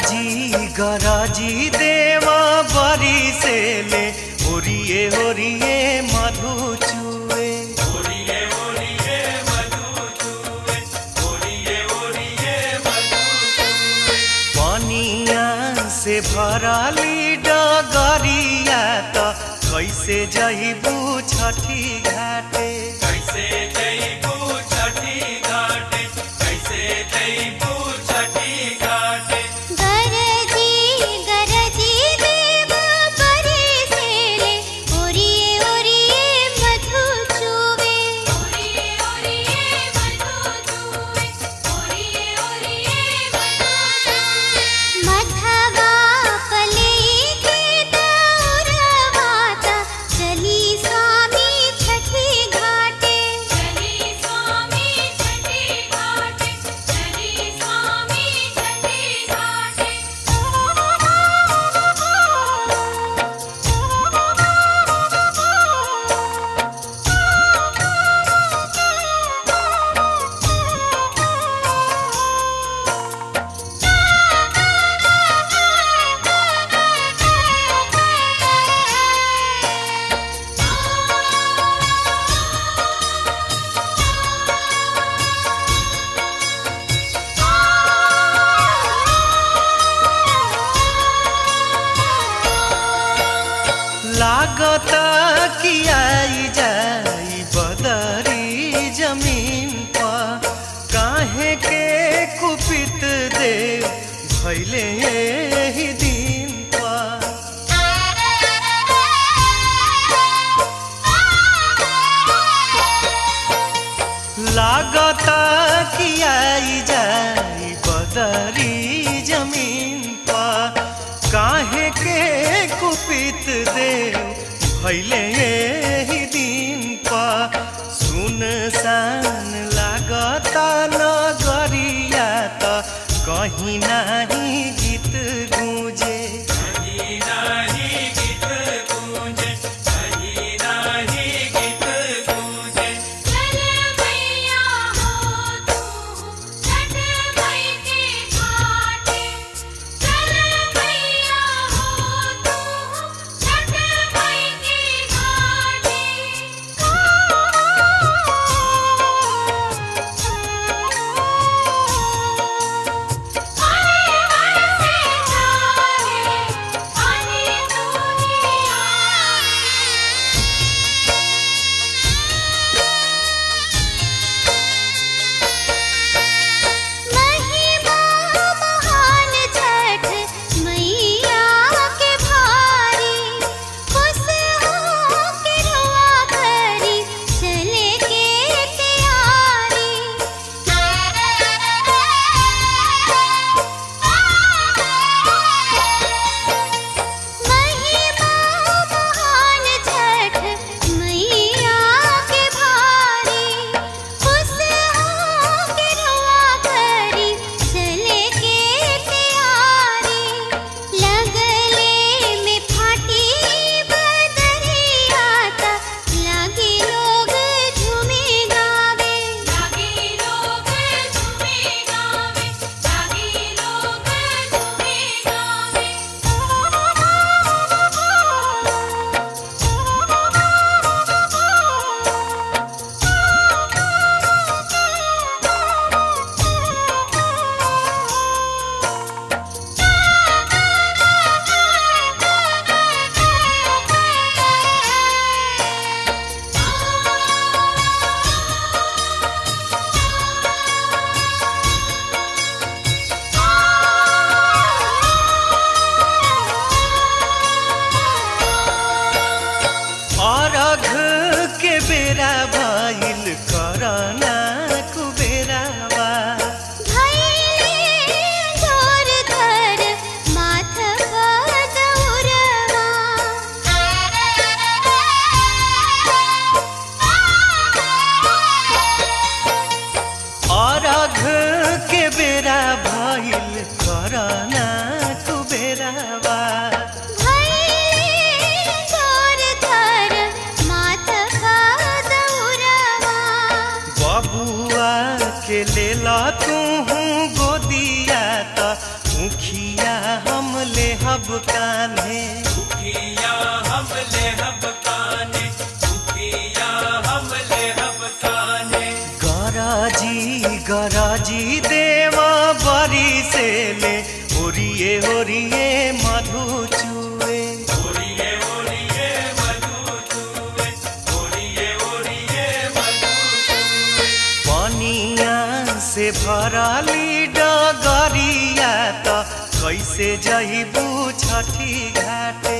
गरजी गरजी देवा बरी से ले। ओरिए ओरिए मधु चुए पानिया से भरली डगरिया त कैसे जइबू छठी घाटे? लागत कि आई जाई बदरी ज़मीन पर। काहे के कुपित देव भैले ही दिन पर। लागत कि आई जाई बदरी ज़मीन पर। काहे के कुपित देव अहिले यही दिन पा। सुन सान लाग त नगरिया त। कहीँ ஞான ले ला तू हूँ गोदिया ता मुखिया हम ले हब कान्हे मुखिया हम ले हब कान्हे मुखिया हम ले हब कान्हे गराजी गराजी देवा बारी से ले। ओरिए ओरिए भराली डगरिया कैसे जइबू छठी घाटे?